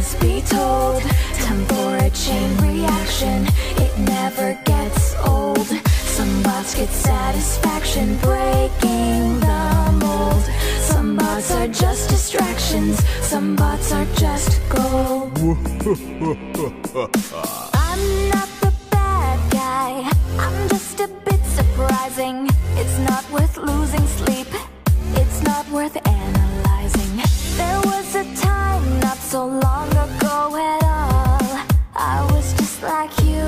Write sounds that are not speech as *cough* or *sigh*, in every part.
must be told. Time for a chain reaction. It never gets old. Some bots get satisfaction Breaking the mold. Some bots are just distractions. Some bots are just gold. *laughs* I'm not the bad guy. I'm just a bit surprising. It's not worth losing sleep. It's not worth anything like you.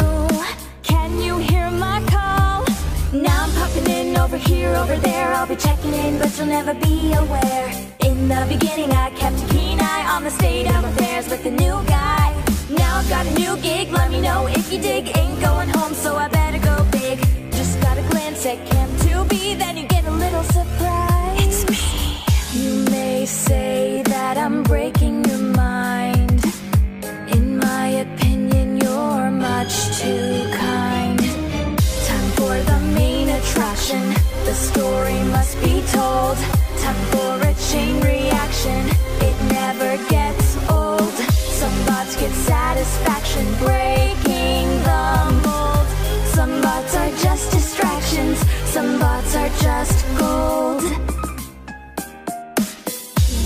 Can you hear my call? Now I'm popping in over here, over there. I'll be checking in, but you'll never be aware. In the beginning, I kept a keen eye on the state of affairs with the new guy. Now I've got a new gig, let me know if you dig. Ain't going home, so I better go big. Just got a glance at Cam 2B, then you get a little surprise. It's me. You may say that I'm breaking attraction. The story must be told. Time for a chain reaction. It never gets old. Some bots get satisfaction breaking the mold. Some bots are just distractions. Some bots are just gold.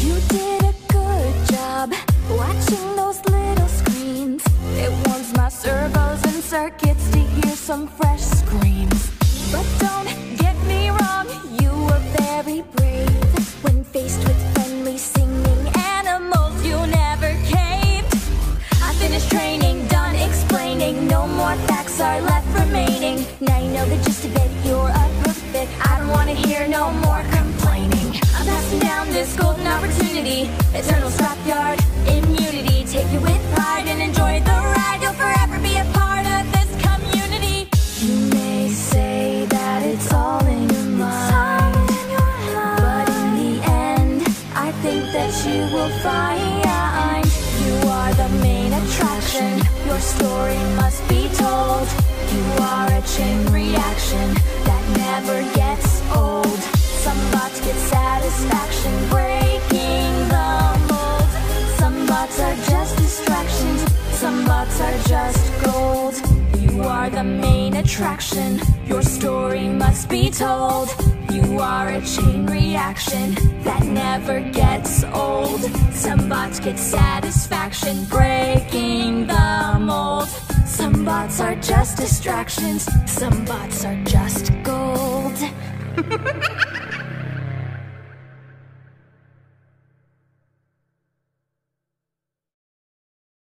You did a good job watching those little screens. It warms my servos and circuits to hear some fresh screams. But don't get me wrong, you were very brave when faced with friendly singing animals. You never caved. I finished training, done explaining. No more facts are left remaining. Now you know the gist of it. You're a perfect. I don't wanna hear no more complaining. I'm passing down this golden opportunity. Eternal scrapyard immunity. Take it with pride and enjoy you are the main attraction. Your story must be told. You are a chain reaction that never gets old. Some bots get satisfaction breaking the mold. Some bots are just distractions. Some bots are just gold. You are the main attraction. Your story must be told. You are a chain reaction that never gets old. Some bots get satisfaction breaking the mold. Some bots are just distractions. Some bots are just gold. *laughs*